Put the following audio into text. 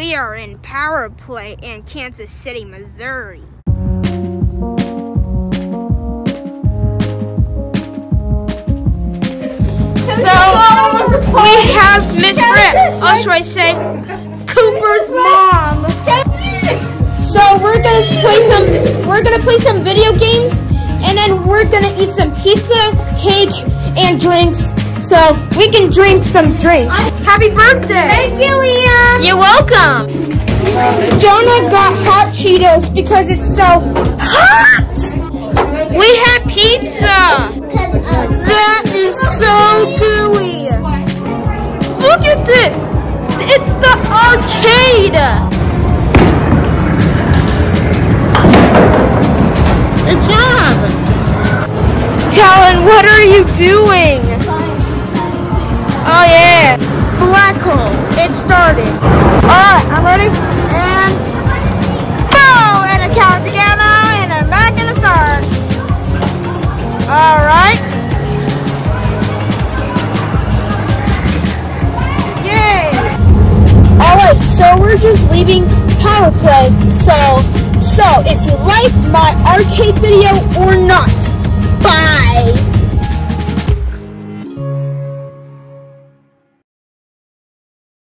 We are in Power Play in Kansas City, Missouri. So we have Miss Britt, or oh, should I say, Cooper's mom. So we're gonna play some we're gonna play some video games and then we're gonna eat some pizza, cake, and drinks. So we can drink some drinks. Happy birthday! Thank you, Liam. You're welcome. Jonah got hot Cheetos because it's so hot. We had pizza. That is so gooey. Look at this. It's the arcade. What are you doing? Oh yeah. Black hole. It started. Alright, I'm ready. And go! And a count together and I'm back in the start. Alright. Yay! Alright, so we're just leaving Power Play. So so if you like my arcade video or not, bye.